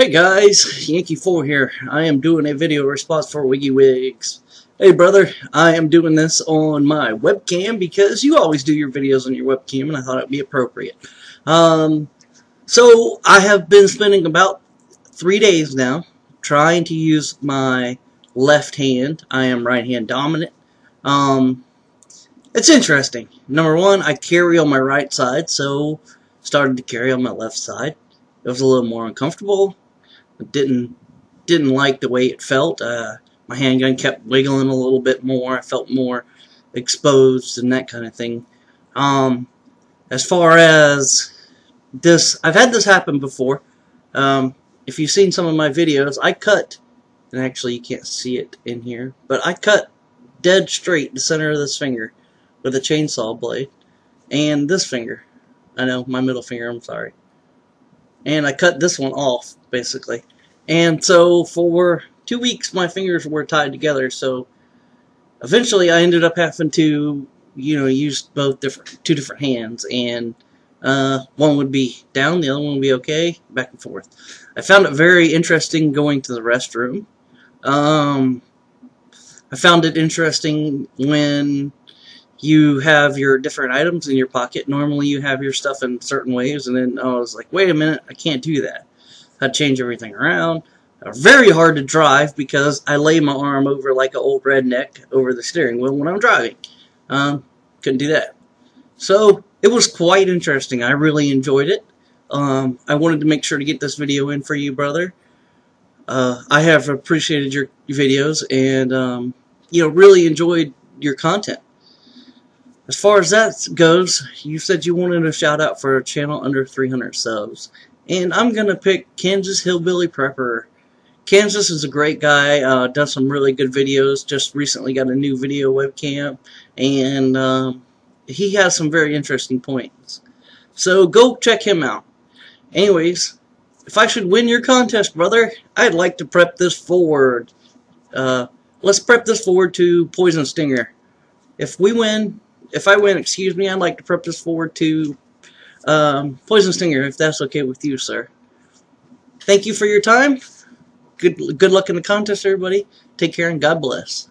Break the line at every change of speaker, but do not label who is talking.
Hey guys, Yankee 4 here. I am doing a video response for Wysiwygs. Hey brother, I am doing this on my webcam because you always do your videos on your webcam and I thought it would be appropriate. Um, so I have been spending about three days now trying to use my left hand. I am right hand dominant. Um, it's interesting. Number one, I carry on my right side, so started to carry on my left side. It was a little more uncomfortable. Didn't didn't like the way it felt. Uh, my handgun kept wiggling a little bit more. I felt more exposed and that kind of thing. Um, as far as this, I've had this happen before. Um, if you've seen some of my videos, I cut, and actually you can't see it in here, but I cut dead straight the center of this finger with a chainsaw blade, and this finger. I know, my middle finger, I'm sorry. And I cut this one off, basically. And so for two weeks, my fingers were tied together, so eventually I ended up having to, you know, use both different, two different hands, and uh, one would be down, the other one would be okay, back and forth. I found it very interesting going to the restroom. Um, I found it interesting when you have your different items in your pocket. Normally you have your stuff in certain ways, and then I was like, wait a minute, I can't do that. I change everything around. Very hard to drive because I lay my arm over like an old redneck over the steering wheel when I'm driving. Um, couldn't do that. So it was quite interesting. I really enjoyed it. Um, I wanted to make sure to get this video in for you, brother. Uh, I have appreciated your videos and um, you know really enjoyed your content. As far as that goes, you said you wanted a shout out for a channel under 300 subs. And I'm going to pick Kansas Hillbilly Prepper. Kansas is a great guy, uh, does some really good videos, just recently got a new video webcam, and um, he has some very interesting points. So go check him out. Anyways, if I should win your contest, brother, I'd like to prep this forward. Uh, let's prep this forward to Poison Stinger. If we win, if I win, excuse me, I'd like to prep this forward to um, Poison Stinger, if that's okay with you, sir. Thank you for your time. Good, good luck in the contest, everybody. Take care and God bless.